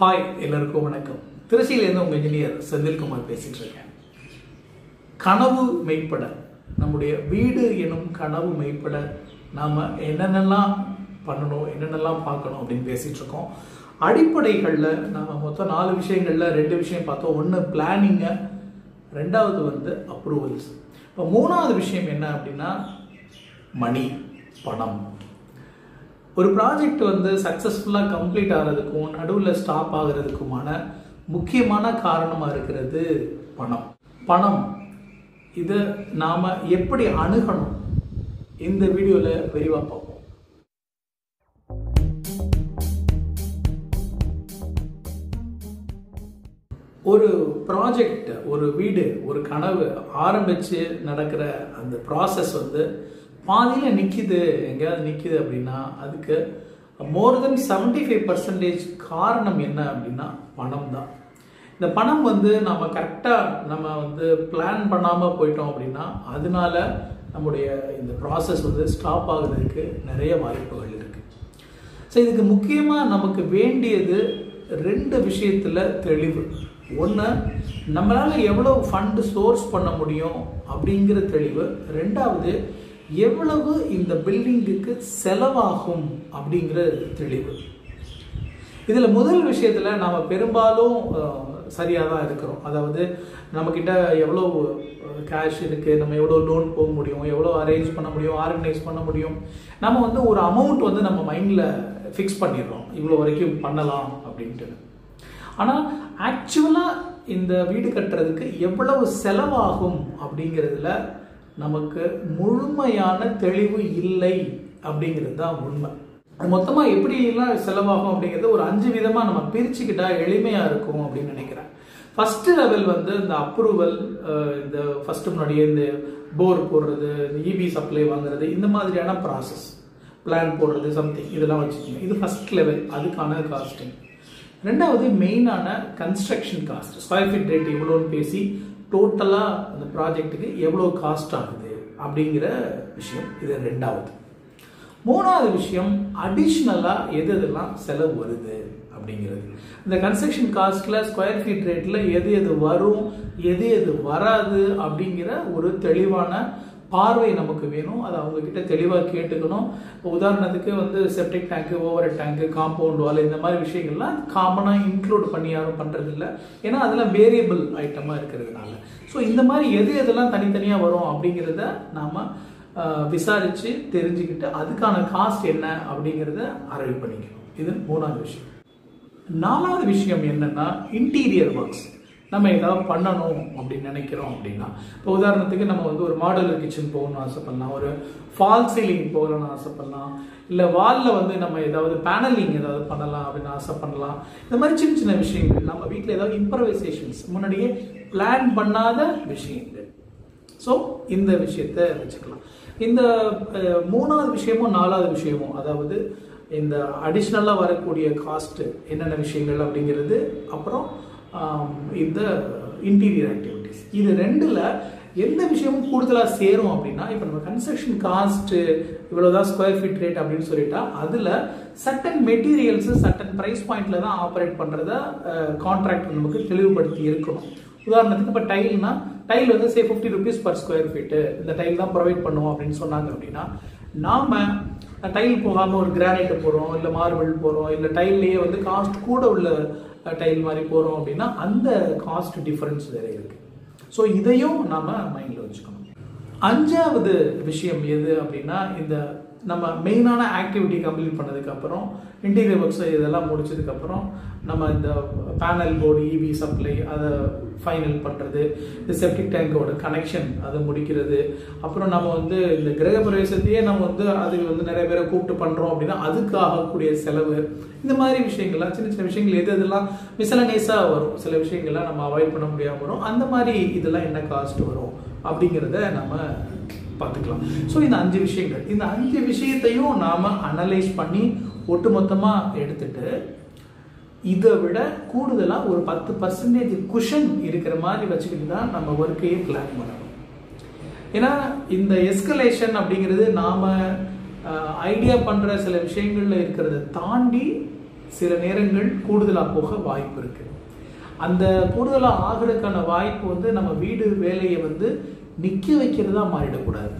Hi எல்லாருக்கும் வணக்கம். திருச்சியிலேருந்து உங்கள் இன்ஜினியர் செந்தில்குமார் பேசிகிட்டு இருக்கேன் கனவு மெய்ப்பட நம்முடைய வீடு எனும் கனவு மெய்ப்பட நாம் என்னென்னலாம் பண்ணணும் என்னென்னலாம் பார்க்கணும் அப்படின்னு பேசிகிட்டு இருக்கோம் அடிப்படைகளில் நாம் மொத்தம் நாலு விஷயங்களில் ரெண்டு விஷயம் பார்த்தோம். ஒன்று பிளானிங்கு ரெண்டாவது வந்து அப்ரூவல்ஸ் இப்போ மூணாவது விஷயம் என்ன அப்படின்னா மணி பணம். ஒரு ப்ராஜெக்ட் வந்து சக்ஸஸ்ஃபுல்லாக கம்ப்ளீட் ஆகிறதுக்கும் நடுவில் ஸ்டாப் ஆகிறதுக்குமான முக்கியமான காரணமாக இருக்கிறது பணம். பணம். இதை நாம் எப்படி அணுகணும்? இந்த வீடியோவில் விரிவாக பார்ப்போம். ஒரு ப்ராஜெக்ட் ஒரு வீடு ஒரு கனவு ஆரம்பித்து நடக்கிற அந்த ப்ராசஸ் வந்து பாதியில் நிற்கிது எங்கேயாவது நிற்கிது அப்படின்னா அதுக்கு more than seventy five percentage காரணம் என்ன அப்படின்னா பணம் தான் இந்த பணம் வந்து நம்ம கரெக்டாக நம்ம வந்து பிளான் பண்ணாமல் போயிட்டோம் அப்படின்னா அதனால நம்முடைய இந்த ப்ராசஸ் வந்து ஸ்டாப் ஆகுறதுக்கு நிறைய வாய்ப்புகள் இருக்குது ஸோ இதுக்கு முக்கியமாக நமக்கு வேண்டியது ரெண்டு விஷயத்தில் தெளிவு. ஒன்று நம்மளால் எவ்வளோ ஃபண்டு சோர்ஸ் பண்ண முடியும் அப்படிங்கிற தெளிவு. ரெண்டாவது எவ்வளவு இந்த பில்டிங்குக்கு செலவாகும் அப்படிங்கிற தெளிவு. இதில் முதல் விஷயத்தில் நாம் பெரும்பாலும் சரியாக தான் இருக்கிறோம். அதாவது நம்மக்கிட்ட எவ்வளோ கேஷ் இருக்குது நம்ம எவ்வளோ லோன் போக முடியும் எவ்வளோ அரேஞ்ச் பண்ண முடியும் ஆர்கனைஸ் பண்ண முடியும். நம்ம வந்து ஒரு அமௌண்ட் வந்து நம்ம மைண்டில் ஃபிக்ஸ் பண்ணிடுறோம். இவ்வளோ வரைக்கும் பண்ணலாம் அப்படின்ட்டு. ஆனால் ஆக்சுவலாக இந்த வீடு கட்டுறதுக்கு எவ்வளவு செலவாகும் அப்படிங்கிறதுல நமக்கு முழுமையான தெளிவு இல்லை அப்படிங்கிறது தான் உண்மை. மொத்தமாக எப்படிலாம் செலவாகும் அப்படிங்கிறது ஒரு அஞ்சு விதமாக நம்ம பிரிச்சுக்கிட்டா எளிமையாக இருக்கும் அப்படின்னு நினைக்கிறேன். ஃபஸ்ட்டு லெவல் வந்து இந்த அப்ரூவல் இந்த ஃபஸ்ட்டு முன்னாடியே இந்த போர் போடுறது இந்த இபி சப்ளை வாங்குறது இந்த மாதிரியான ப்ராசஸ் பிளான் போடுறது சம்திங் இதெல்லாம் வச்சுக்கோங்க. இது ஃபஸ்ட் லெவல் அதுக்கான காஸ்டிங் ரெண்டாவது மெயினான construction cost square feet rate எவ்வளோன்னு பேசி டோட்டலாக அந்த ப்ராஜெக்ட்டுக்கு எவ்வளோ காஸ்ட் ஆகுது அப்படிங்கிற விஷயம் இது ரெண்டாவது. மூணாவது விஷயம் அடிஷ்னலாக எது எதெல்லாம் செலவு வருது அப்படிங்கிறது. இந்த கன்ஸ்ட்ரக்ஷன் காஸ்ட்டில் ஸ்கொயர் ஃபீட் ரேட்டில் எது எது வரும் எது எது வராது அப்படிங்கிற ஒரு தெளிவான பார்வை நமக்கு வேணும். அதை அவங்கக்கிட்ட தெளிவாக கேட்டுக்கணும். இப்போ உதாரணத்துக்கு வந்து septic tank over tank compound wall இந்த மாதிரி விஷயங்கள்லாம் காமனாக இன்க்ளூட் பண்ணி யாரும் பண்ணுறதில்ல ஏன்னா அதெல்லாம் வேரியபிள் ஐட்டமாக இருக்கிறதுனால. ஸோ இந்த மாதிரி எது எதெல்லாம் தனித்தனியாக வரும் அப்படிங்கிறத நாம் விசாரித்து தெரிஞ்சுக்கிட்டு அதுக்கான காஸ்ட் என்ன அப்படிங்கிறத அரைவ் பண்ணிக்கணும். இது மூணாவது விஷயம். நாலாவது விஷயம் என்னன்னா இன்டீரியர் ஒர்க்ஸ் நம்ம ஏதாவது பண்ணணும் அப்படின்னு நினைக்கிறோம் அப்படின்னா இப்போ உதாரணத்துக்கு நம்ம வந்து ஒரு மாடலர் கிச்சன் போகணும்னு ஆசைப்படலாம் ஒரு ஃபால் சீலிங் போகணும்னு ஆசைப்படலாம் இல்லை வாலில் வந்து நம்ம ஏதாவது பேனலிங் ஏதாவது பண்ணலாம் அப்படின்னு ஆசைப்படலாம். இந்த மாதிரி சின்ன சின்ன விஷயங்கள் நம்ம வீட்டில் ஏதாவது இம்ப்ரவைசேஷன்ஸ் முன்னாடியே பிளான் பண்ணாத விஷயங்கள். ஸோ இந்த விஷயத்த வச்சுக்கலாம். இந்த மூணாவது விஷயமும் நாலாவது விஷயமும் அதாவது இந்த அடிஷ்னலாக வரக்கூடிய காஸ்ட்டு என்னென்ன விஷயங்கள் அப்படிங்கிறது அப்புறம் இந்த இன்டீரியர் ஆக்டிவிட்டிஸ் இது ரெண்டில் எந்த விஷயமும் கூடுதலாக சேரும் அப்படின்னா இப்போ நம்ம கன்ஸ்ட்ரக்ஷன் காஸ்ட்டு இவ்வளோதான் ஸ்கொயர் ஃபீட் ரேட் அப்படின்னு சொல்லிட்டா அதில் சட்டன் மெட்டீரியல்ஸு சட்டன் ப்ரைஸ் பாயிண்டில் தான் ஆப்ரேட் பண்ணுறத கான்ட்ராக்ட் நமக்கு தெளிவுபடுத்தி இருக்கணும். உதாரணத்துக்கு இப்போ டைல்னா டைல் வந்து say fifty rupees per square feet இந்த டைல் தான் ப்ரொவைட் பண்ணுவோம் அப்படின்னு சொன்னாங்க அப்படின்னா நாம் டைல் போகாமல் ஒரு கிரானைட் போகிறோம் இல்லை மார்பிள் போகிறோம் இல்லை டைல்லையே வந்து காஸ்ட் கூட உள்ள டைல் மாதிரி போகிறோம் அப்படின்னா அந்த காஸ்ட் டிஃப்ரென்ஸ் வேறு இருக்குது ஸோ இதையும் நாம் மைண்டில் வச்சுக்கணும். அஞ்சாவது விஷயம் எது அப்படின்னா இந்த நம்ம மெயினான ஆக்டிவிட்டி கம்ப்ளீட் பண்ணதுக்கப்புறம் இன்டீரியர் ஒர்க்ஸ் இதெல்லாம் முடிச்சதுக்கப்புறம் நம்ம இந்த பேனல் போர்டு இவி சப்ளை அதை ஃபைனல் பண்ணுறது இந்த செப்டிக் டேங்கோட கனெக்ஷன் அதை முடிக்கிறது. அப்புறம் நம்ம வந்து இந்த கிரக பிரவேசத்தையே நம்ம வந்து அது வந்து நிறைய பேரை கூப்பிட்டு பண்ணுறோம் அப்படின்னா அதுக்காகக்கூடிய செலவு. இந்த மாதிரி விஷயங்கள்லாம் சின்ன சின்ன விஷயங்கள் எது இதெல்லாம் மிசலனேஸாக வரும் சில விஷயங்கள்லாம் நம்ம அவாய்ட் பண்ண முடியாமல் வரும். அந்த மாதிரி இதெல்லாம் என்ன காஸ்ட் வரும் அப்படிங்கிறத நம்ம பார்த்துக்கலாம். ஸோ இந்த அஞ்சு விஷயங்கள். இந்த அஞ்சு விஷயத்தையும் நாம் அனலைஸ் பண்ணி ஒட்டுமொத்தமாக எடுத்துட்டு இதை விட கூடுதலாக ஒரு பத்து பர்சன்டேஜ் குஷன் இருக்கிற மாதிரி வச்சுக்கிட்டு தான் நம்ம ஒர்க்கையே பிளான் பண்ணணும். ஏன்னா இந்த எஸ்கலேஷன் அப்படிங்கிறது நாம் ஐடியா பண்ணுற சில விஷயங்களில் இருக்கிறத தாண்டி சில நேரங்கள் கூடுதலாக போக வாய்ப்பு இருக்குது அந்த கூடுதலாக ஆகிறதுக்கான வாய்ப்பு வந்து நம்ம வீடு வேலையை வந்து நிற்க வைக்கிறதா மாறிடக்கூடாது.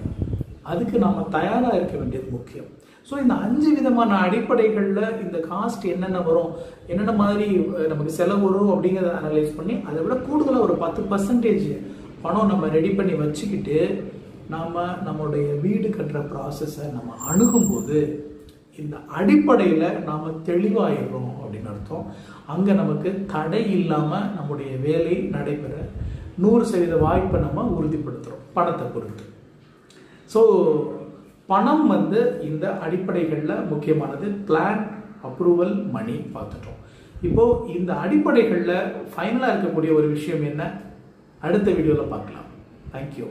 அதுக்கு நாம் தயாராக இருக்க வேண்டியது முக்கியம். ஸோ இந்த அஞ்சு விதமான அடிப்படைகளில் இந்த காஸ்ட் என்னென்ன வரும் என்னென்ன மாதிரி நமக்கு செலவு வரும் அப்படிங்கிறத அனலைஸ் பண்ணி அதை விட கூடுதலாக ஒரு பத்து பர்சன்டேஜ் பணம் நம்ம ரெடி பண்ணி வச்சுக்கிட்டு நாம் நம்மளுடைய வீடு கட்டுற ப்ராசஸை நம்ம அணுகும்போது இந்த அடிப்படையில் நாம் தெளிவாயிடுறோம் அப்படின்னு அர்த்தம். அங்கே நமக்கு தடை இல்லாமல் நம்முடைய வேலை நடைபெற நூறு சதவீத வாய்ப்பை நம்ம உறுதிப்படுத்துகிறோம் பணத்தை பொறுத்து. ஸோ பணம் வந்து இந்த அடிப்படைகளில் முக்கியமானது. பிளான் அப்ரூவல் மணி பார்த்துட்டோம். இப்போது இந்த அடிப்படைகளில் ஃபைனலாக இருக்கக்கூடிய ஒரு விஷயம் என்ன? அடுத்த வீடியோவில் பார்க்கலாம். தேங்க்யூ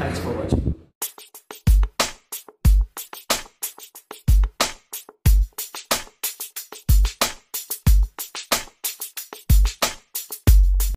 தேங்க்ஸ் ஃபார் வாட்சிங்